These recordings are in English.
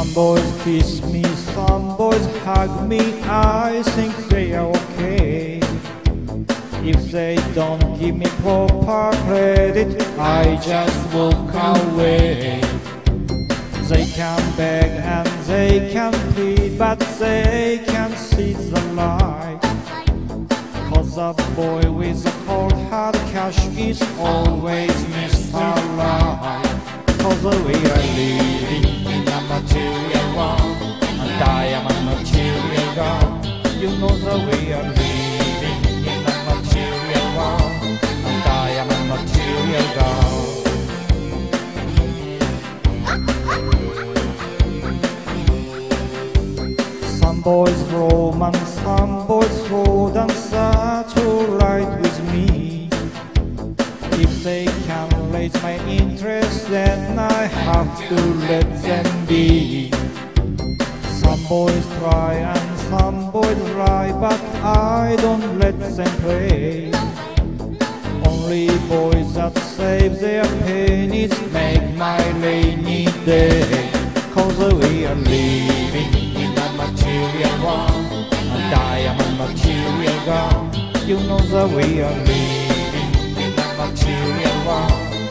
Some boys kiss me, some boys hug me, I think they are okay. If they don't give me proper credit, I just walk away. They can beg and they can plead, but they can't see the light. Cause a boy with a cold hard cash is always Mr. Cause are living in a material world, and I am a material girl. You know the way I'm living in a material world, and I am a material girl. Some boys roam and some boys road and that's with me. They raise my interest, then I have to let them be. Some boys try and some boys lie, but I don't let them play. Only boys that save their pennies make my rainy day. Cause we are living in a material world, a material girl. You know that we are living material world,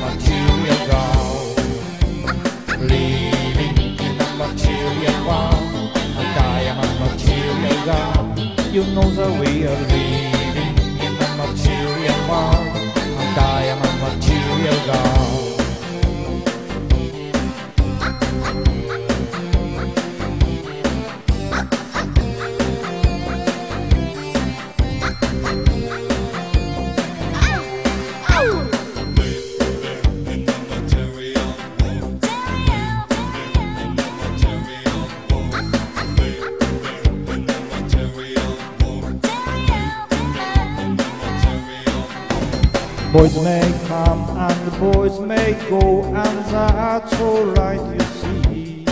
material. Living in material world, material. You know that we are living in a material world, Boys may come and boys may go, and that's alright, you see.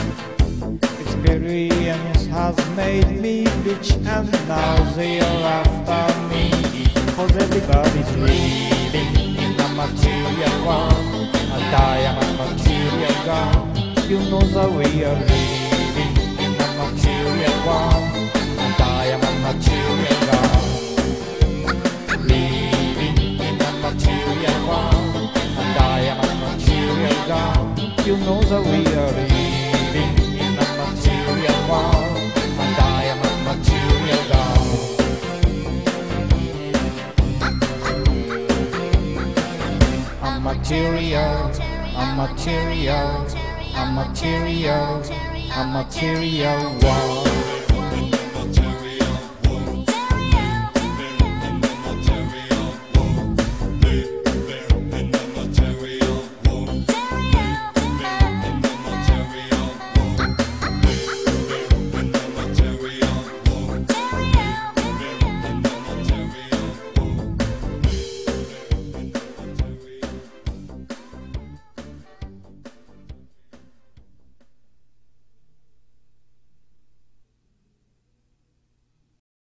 Experience has made me rich, and now they are after me. Cause everybody's living in a material world, and I am a material girl. You know that we are You know that we are living in a material world, and I am a material girl. A material, a material, a material, a material world.